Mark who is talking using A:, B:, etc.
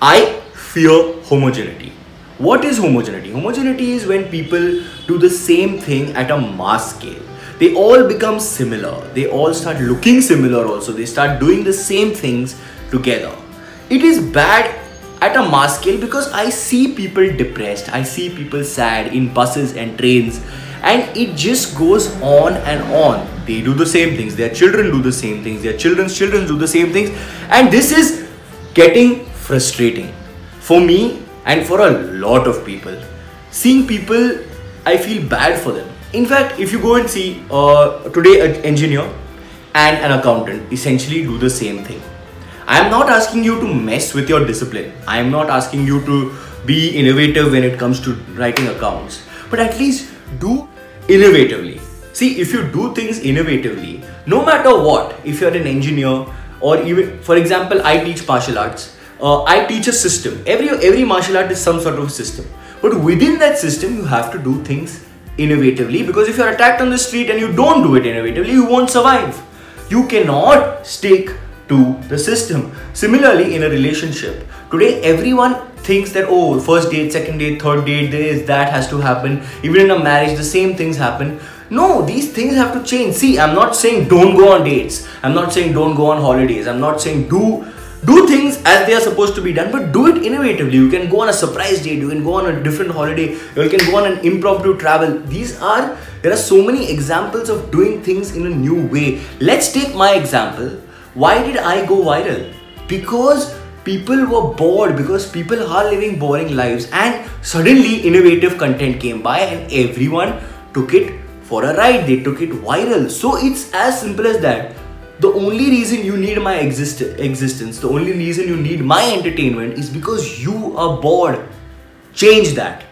A: I fear homogeneity. What is homogeneity? Homogeneity is when people do the same thing at a mass scale. They all become similar. They all start looking similar also. They start doing the same things together. It is bad at a mass scale because I see people depressed. I see people sad in buses and trains and it just goes on and on. They do the same things. Their children do the same things. Their children's children do the same things and this is getting frustrating for me and for a lot of people. Seeing people, I feel bad for them. In fact, if you go and see uh, today an engineer and an accountant essentially do the same thing. I am not asking you to mess with your discipline. I am not asking you to be innovative when it comes to writing accounts. But at least do innovatively. See, if you do things innovatively, no matter what, if you're an engineer or even, for example, I teach martial arts uh, I teach a system. Every every martial art is some sort of system. But within that system, you have to do things innovatively because if you're attacked on the street and you don't do it innovatively, you won't survive. You cannot stick to the system. Similarly, in a relationship, today everyone thinks that oh, first date, second date, third date, this, that has to happen. Even in a marriage, the same things happen. No, these things have to change. See, I'm not saying don't go on dates. I'm not saying don't go on holidays. I'm not saying do do things as they are supposed to be done but do it innovatively. You can go on a surprise date you can go on a different holiday you can go on an impromptu travel. These are there are so many examples of doing things in a new way. Let's take my example. Why did i go viral? Because people were bored because people are living boring lives and suddenly innovative content came by and everyone took it for a ride. They took it viral. So it's as simple as that the only reason you need my exist- existence, the only reason you need my entertainment is because you are bored. Change that.